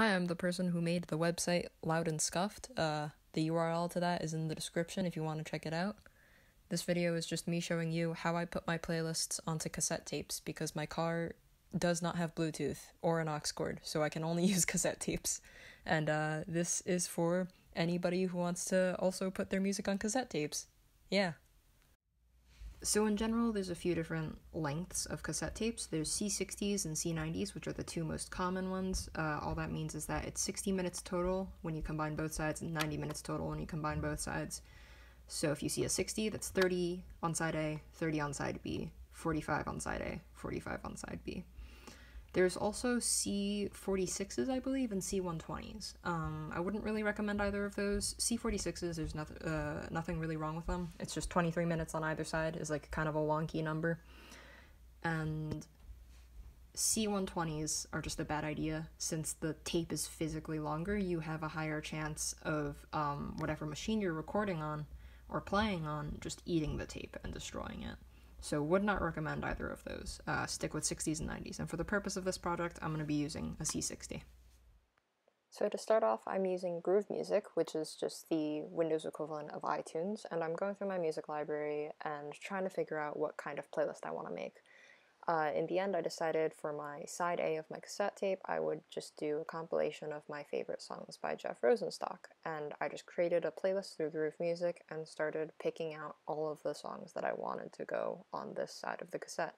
Hi, I'm the person who made the website Loud and Scuffed. Uh, the URL to that is in the description if you want to check it out. This video is just me showing you how I put my playlists onto cassette tapes because my car does not have Bluetooth or an aux cord, so I can only use cassette tapes. And uh, this is for anybody who wants to also put their music on cassette tapes. Yeah. So, in general, there's a few different lengths of cassette tapes. There's C60s and C90s, which are the two most common ones. Uh, all that means is that it's 60 minutes total when you combine both sides, and 90 minutes total when you combine both sides. So, if you see a 60, that's 30 on side A, 30 on side B, 45 on side A, 45 on side B. There's also C46s, I believe, and C120s. Um, I wouldn't really recommend either of those. C46s, there's nothing, uh, nothing really wrong with them. It's just 23 minutes on either side is like kind of a wonky number. And C120s are just a bad idea since the tape is physically longer. You have a higher chance of um, whatever machine you're recording on or playing on just eating the tape and destroying it. So would not recommend either of those. Uh, stick with 60s and 90s. And for the purpose of this project, I'm going to be using a C60. So to start off, I'm using Groove Music, which is just the Windows equivalent of iTunes, and I'm going through my music library and trying to figure out what kind of playlist I want to make. Uh, in the end, I decided for my side A of my cassette tape, I would just do a compilation of my favorite songs by Jeff Rosenstock, and I just created a playlist through Groove Music and started picking out all of the songs that I wanted to go on this side of the cassette.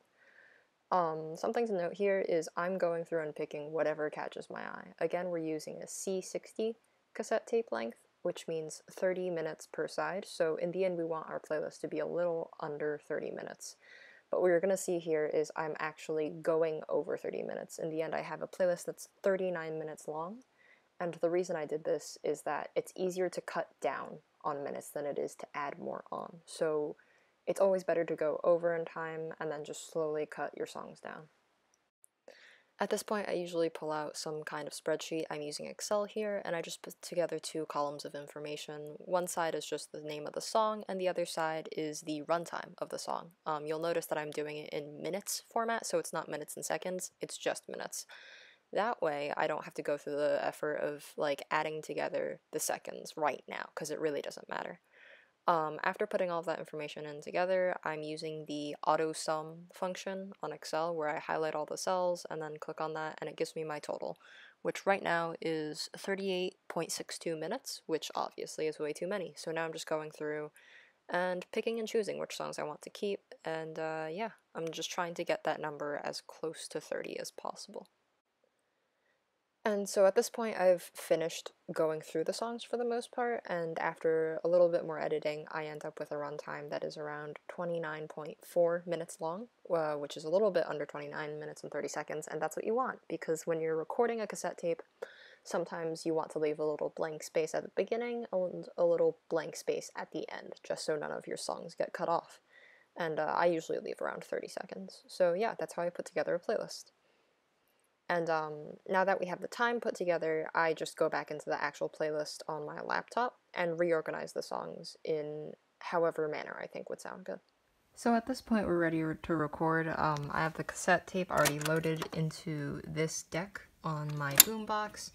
Um, something to note here is I'm going through and picking whatever catches my eye. Again, we're using a C60 cassette tape length, which means 30 minutes per side, so in the end we want our playlist to be a little under 30 minutes. But what you're going to see here is I'm actually going over 30 minutes. In the end, I have a playlist that's 39 minutes long. And the reason I did this is that it's easier to cut down on minutes than it is to add more on. So it's always better to go over in time and then just slowly cut your songs down. At this point, I usually pull out some kind of spreadsheet. I'm using Excel here, and I just put together two columns of information. One side is just the name of the song, and the other side is the runtime of the song. Um, you'll notice that I'm doing it in minutes format, so it's not minutes and seconds, it's just minutes. That way, I don't have to go through the effort of like adding together the seconds right now, because it really doesn't matter. Um, after putting all of that information in together, I'm using the auto sum function on Excel where I highlight all the cells and then click on that and it gives me my total, which right now is 38.62 minutes, which obviously is way too many. So now I'm just going through and picking and choosing which songs I want to keep, and uh, yeah, I'm just trying to get that number as close to 30 as possible. And so at this point, I've finished going through the songs for the most part, and after a little bit more editing, I end up with a runtime that is around 29.4 minutes long, uh, which is a little bit under 29 minutes and 30 seconds, and that's what you want, because when you're recording a cassette tape, sometimes you want to leave a little blank space at the beginning and a little blank space at the end, just so none of your songs get cut off. And uh, I usually leave around 30 seconds. So yeah, that's how I put together a playlist. And um, now that we have the time put together, I just go back into the actual playlist on my laptop and reorganize the songs in however manner I think would sound good. So at this point, we're ready to record. Um, I have the cassette tape already loaded into this deck on my boombox.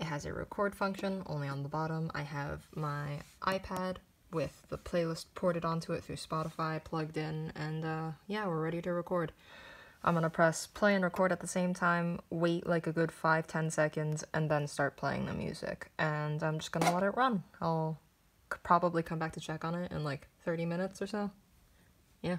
It has a record function only on the bottom. I have my iPad with the playlist ported onto it through Spotify plugged in, and uh, yeah, we're ready to record. I'm gonna press play and record at the same time, wait like a good 5-10 seconds, and then start playing the music. And I'm just gonna let it run. I'll probably come back to check on it in like 30 minutes or so. Yeah.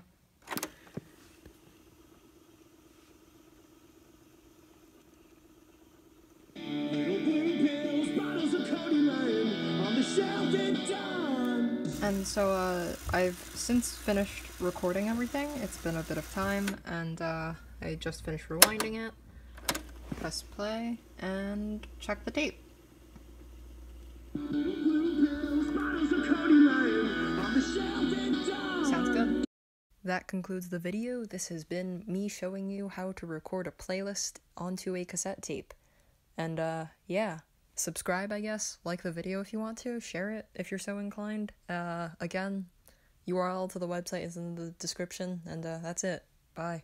And so uh, I've since finished recording everything. It's been a bit of time, and uh, I just finished rewinding it. Press play and check the tape. Sounds good. That concludes the video. This has been me showing you how to record a playlist onto a cassette tape. And uh, yeah subscribe, I guess. Like the video if you want to. Share it if you're so inclined. Uh, again, URL to the website is in the description, and uh, that's it. Bye.